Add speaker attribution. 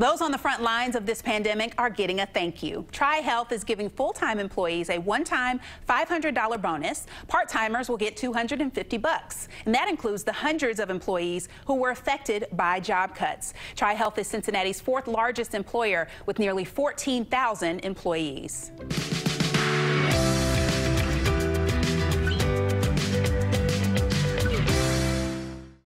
Speaker 1: Those on the front lines of this pandemic are getting a thank you. TriHealth is giving full-time employees a one-time $500 bonus. Part-timers will get 250 bucks, and that includes the hundreds of employees who were affected by job cuts. TriHealth is Cincinnati's fourth largest employer with nearly 14,000 employees.